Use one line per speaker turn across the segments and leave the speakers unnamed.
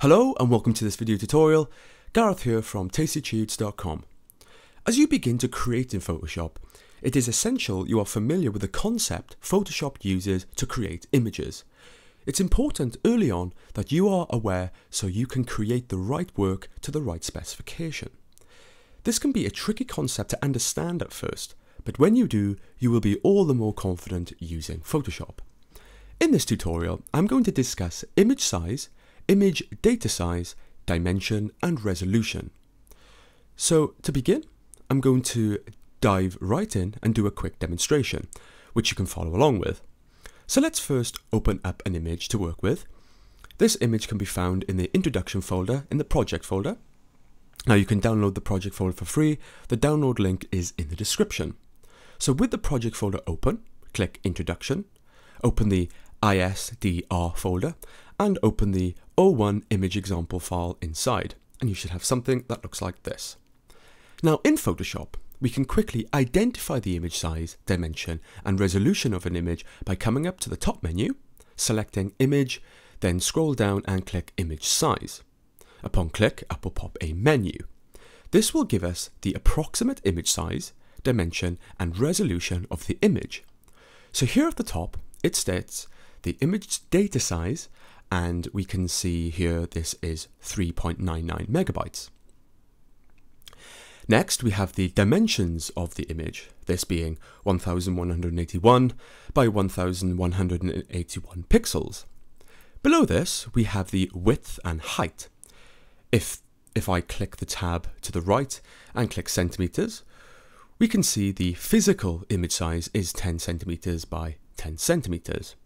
Hello and welcome to this video tutorial. Gareth here from tastytuts.com. As you begin to create in Photoshop, it is essential you are familiar with the concept Photoshop uses to create images. It's important early on that you are aware so you can create the right work to the right specification. This can be a tricky concept to understand at first, but when you do, you will be all the more confident using Photoshop. In this tutorial, I'm going to discuss image size, image data size, dimension and resolution. So to begin, I'm going to dive right in and do a quick demonstration, which you can follow along with. So let's first open up an image to work with. This image can be found in the introduction folder in the project folder. Now you can download the project folder for free. The download link is in the description. So with the project folder open, click Introduction, open the ISDR folder, and open the O1 image example file inside, and you should have something that looks like this. Now in Photoshop, we can quickly identify the image size, dimension, and resolution of an image by coming up to the top menu, selecting Image, then scroll down and click Image Size. Upon click, up will pop a menu. This will give us the approximate image size, dimension and resolution of the image. So here at the top, it states the image data size and we can see here this is 3.99 megabytes. Next, we have the dimensions of the image, this being 1181 by 1181 pixels. Below this, we have the width and height. If, if I click the tab to the right and click centimeters, we can see the physical image size is 10 centimeters by 10 centimeters.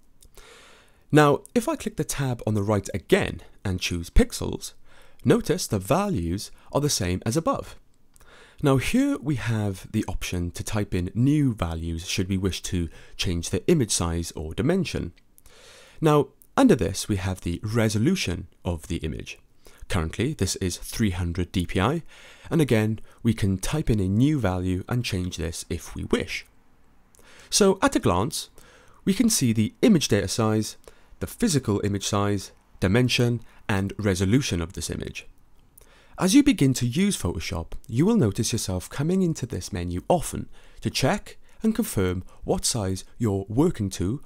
Now, if I click the tab on the right again and choose pixels, notice the values are the same as above. Now here we have the option to type in new values should we wish to change the image size or dimension. Now under this we have the resolution of the image. Currently this is 300 dpi and again we can type in a new value and change this if we wish. So at a glance we can see the image data size, the physical image size, dimension and resolution of this image. As you begin to use Photoshop, you will notice yourself coming into this menu often to check and confirm what size you're working to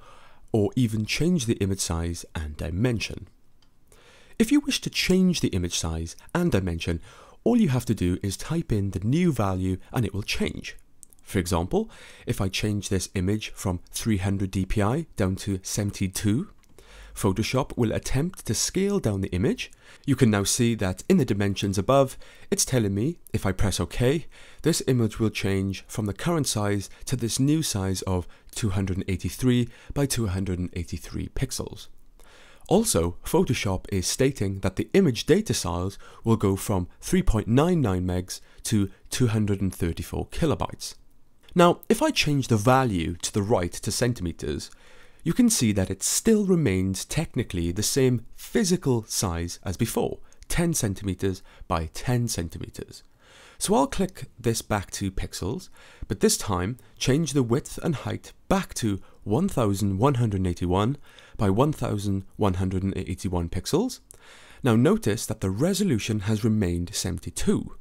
or even change the image size and dimension. If you wish to change the image size and dimension, all you have to do is type in the new value and it will change. For example, if I change this image from 300 dpi down to 72, Photoshop will attempt to scale down the image. You can now see that in the dimensions above, it's telling me if I press OK, this image will change from the current size to this new size of 283 by 283 pixels. Also, Photoshop is stating that the image data size will go from 3.99 megs to 234 kilobytes. Now, if I change the value to the right to centimeters, you can see that it still remains technically the same physical size as before, 10 centimeters by 10 centimeters. So I'll click this back to pixels, but this time change the width and height back to 1181 by 1181 pixels. Now notice that the resolution has remained 72,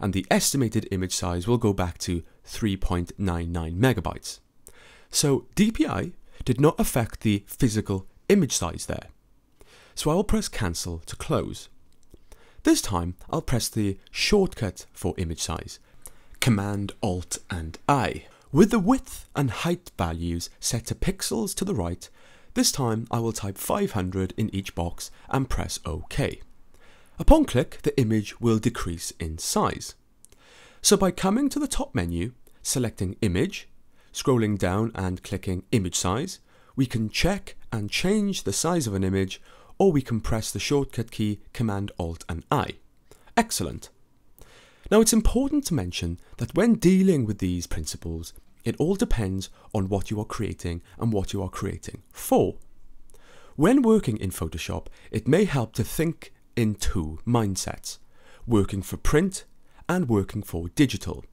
and the estimated image size will go back to 3.99 megabytes. So DPI did not affect the physical image size there. So I'll press cancel to close. This time I'll press the shortcut for image size, Command Alt and I. With the width and height values set to pixels to the right, this time I will type 500 in each box and press OK. Upon click, the image will decrease in size. So by coming to the top menu, selecting Image, Scrolling down and clicking image size, we can check and change the size of an image or we can press the shortcut key Command Alt and I. Excellent. Now it's important to mention that when dealing with these principles, it all depends on what you are creating and what you are creating for. When working in Photoshop, it may help to think in two mindsets, working for print and working for digital.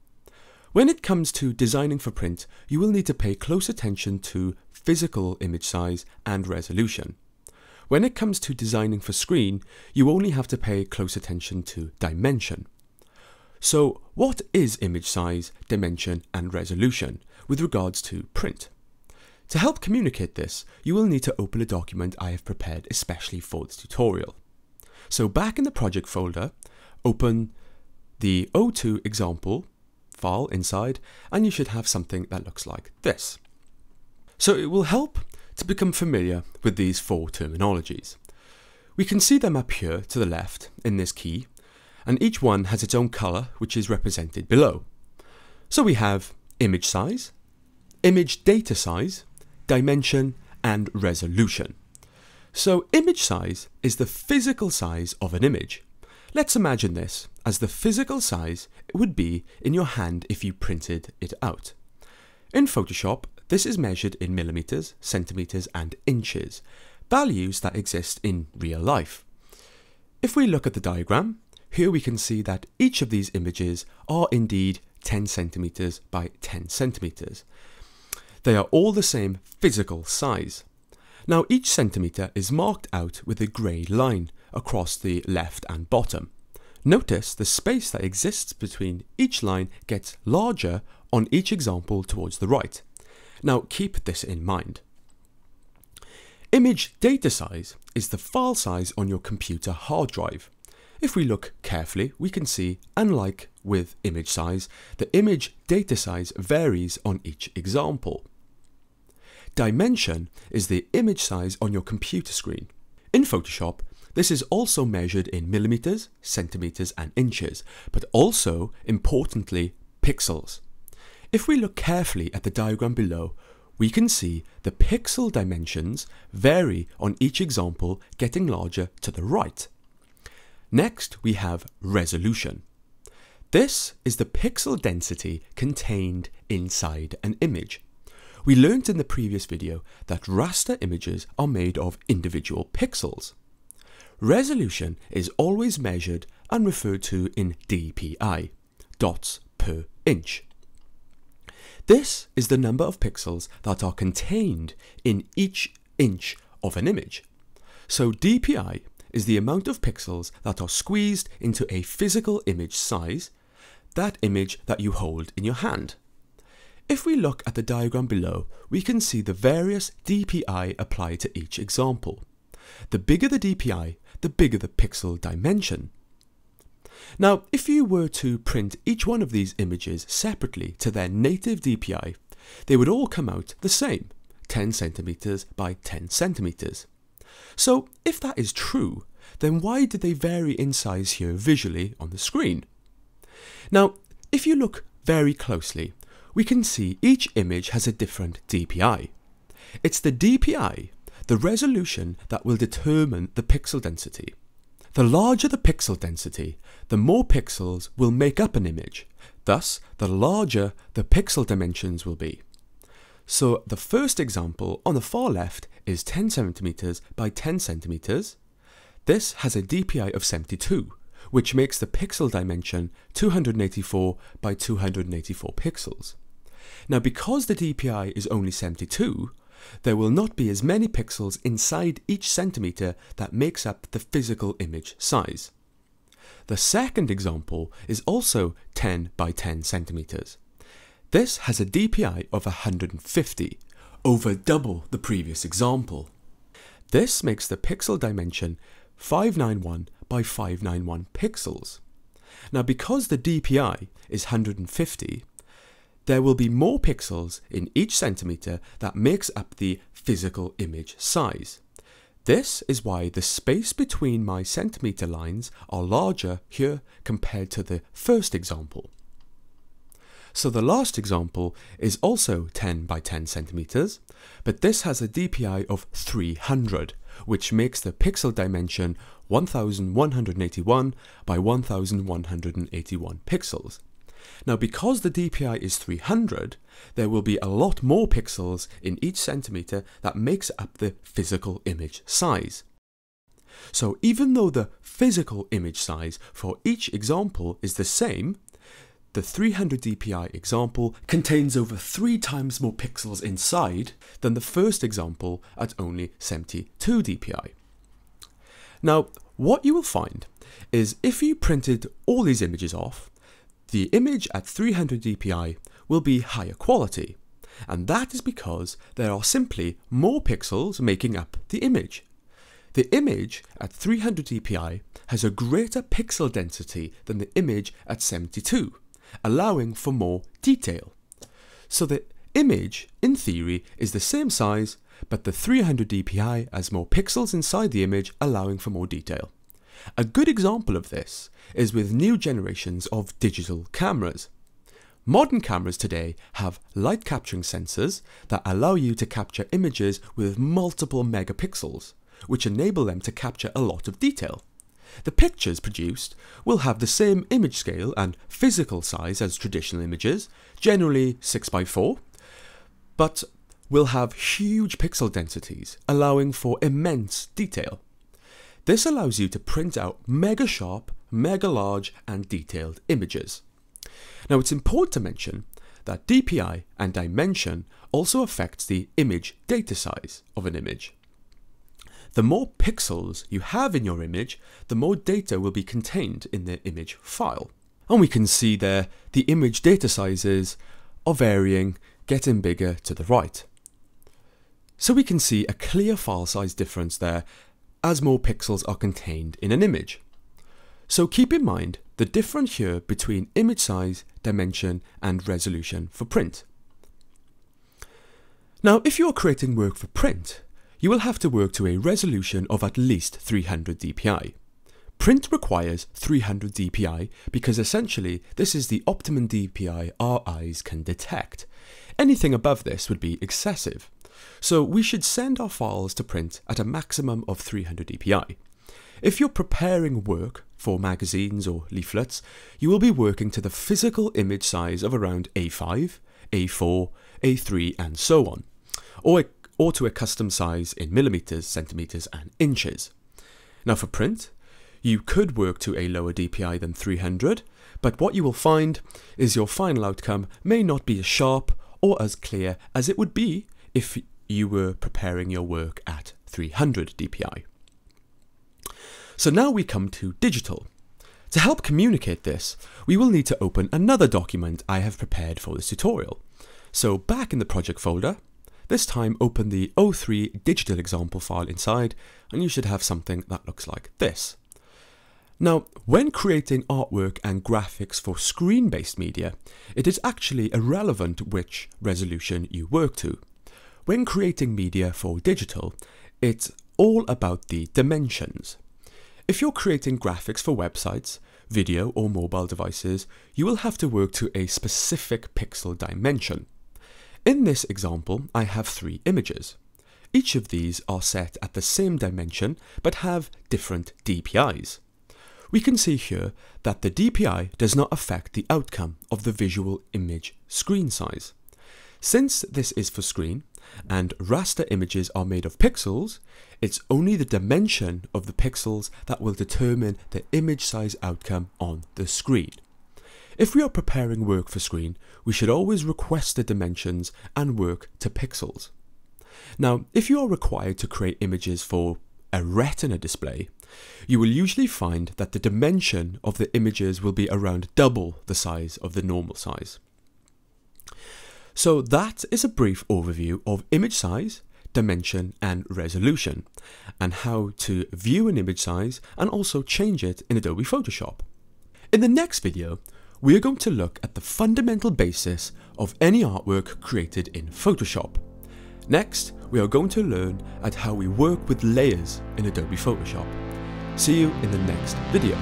When it comes to designing for print, you will need to pay close attention to physical image size and resolution. When it comes to designing for screen, you only have to pay close attention to dimension. So what is image size, dimension and resolution with regards to print? To help communicate this, you will need to open a document I have prepared especially for this tutorial. So back in the project folder, open the O2 example file inside and you should have something that looks like this. So it will help to become familiar with these four terminologies. We can see them up here to the left in this key and each one has its own colour which is represented below. So we have image size, image data size, dimension and resolution. So image size is the physical size of an image. Let's imagine this as the physical size it would be in your hand if you printed it out. In Photoshop, this is measured in millimeters, centimeters and inches, values that exist in real life. If we look at the diagram, here we can see that each of these images are indeed 10 centimeters by 10 centimeters. They are all the same physical size. Now each centimetre is marked out with a grey line across the left and bottom. Notice the space that exists between each line gets larger on each example towards the right. Now keep this in mind. Image data size is the file size on your computer hard drive. If we look carefully, we can see, unlike with image size, the image data size varies on each example. Dimension is the image size on your computer screen. In Photoshop, this is also measured in millimeters, centimeters and inches, but also, importantly, pixels. If we look carefully at the diagram below, we can see the pixel dimensions vary on each example getting larger to the right. Next, we have resolution. This is the pixel density contained inside an image. We learnt in the previous video that raster images are made of individual pixels. Resolution is always measured and referred to in DPI, dots per inch. This is the number of pixels that are contained in each inch of an image. So DPI is the amount of pixels that are squeezed into a physical image size, that image that you hold in your hand. If we look at the diagram below, we can see the various DPI applied to each example. The bigger the DPI, the bigger the pixel dimension. Now, if you were to print each one of these images separately to their native DPI, they would all come out the same, 10 centimeters by 10 centimeters. So, if that is true, then why did they vary in size here visually on the screen? Now, if you look very closely, we can see each image has a different DPI. It's the DPI, the resolution, that will determine the pixel density. The larger the pixel density, the more pixels will make up an image, thus the larger the pixel dimensions will be. So the first example on the far left is 10 centimeters by 10 centimeters. This has a DPI of 72, which makes the pixel dimension 284 by 284 pixels. Now because the DPI is only 72, there will not be as many pixels inside each centimetre that makes up the physical image size. The second example is also 10 by 10 centimetres. This has a DPI of 150, over double the previous example. This makes the pixel dimension 591 by 591 pixels. Now because the DPI is 150, there will be more pixels in each centimetre that makes up the physical image size. This is why the space between my centimetre lines are larger here compared to the first example. So the last example is also 10 by 10 centimeters, but this has a DPI of 300, which makes the pixel dimension 1181 by 1181 pixels. Now because the DPI is 300, there will be a lot more pixels in each centimeter that makes up the physical image size. So even though the physical image size for each example is the same, the 300 dpi example contains over 3 times more pixels inside than the first example at only 72 dpi. Now, what you will find is if you printed all these images off, the image at 300 dpi will be higher quality, and that is because there are simply more pixels making up the image. The image at 300 dpi has a greater pixel density than the image at 72, allowing for more detail. So the image, in theory, is the same size, but the 300 dpi has more pixels inside the image, allowing for more detail. A good example of this is with new generations of digital cameras. Modern cameras today have light capturing sensors that allow you to capture images with multiple megapixels, which enable them to capture a lot of detail. The pictures produced will have the same image scale and physical size as traditional images, generally 6x4, but will have huge pixel densities, allowing for immense detail. This allows you to print out mega sharp, mega large and detailed images. Now it's important to mention that DPI and dimension also affects the image data size of an image. The more pixels you have in your image, the more data will be contained in the image file. And we can see there the image data sizes are varying, getting bigger to the right. So we can see a clear file size difference there as more pixels are contained in an image. So keep in mind the difference here between image size, dimension and resolution for print. Now if you are creating work for print, you will have to work to a resolution of at least 300 dpi. Print requires 300 dpi because essentially this is the optimum dpi our eyes can detect. Anything above this would be excessive. So we should send our files to print at a maximum of 300 dpi. If you're preparing work for magazines or leaflets, you will be working to the physical image size of around A5, A4, A3 and so on, or or to a custom size in millimeters, centimeters and inches. Now for print, you could work to a lower DPI than 300, but what you will find is your final outcome may not be as sharp or as clear as it would be if you were preparing your work at 300 DPI. So now we come to digital. To help communicate this, we will need to open another document I have prepared for this tutorial. So back in the project folder, this time open the O3 digital example file inside and you should have something that looks like this. Now, when creating artwork and graphics for screen-based media, it is actually irrelevant which resolution you work to. When creating media for digital, it's all about the dimensions. If you're creating graphics for websites, video or mobile devices, you will have to work to a specific pixel dimension. In this example, I have three images. Each of these are set at the same dimension but have different DPIs. We can see here that the DPI does not affect the outcome of the visual image screen size. Since this is for screen, and raster images are made of pixels, it's only the dimension of the pixels that will determine the image size outcome on the screen. If we are preparing work for screen, we should always request the dimensions and work to pixels. Now, if you are required to create images for a retina display, you will usually find that the dimension of the images will be around double the size of the normal size. So that is a brief overview of image size, dimension and resolution, and how to view an image size and also change it in Adobe Photoshop. In the next video, we are going to look at the fundamental basis of any artwork created in Photoshop. Next, we are going to learn at how we work with layers in Adobe Photoshop. See you in the next video.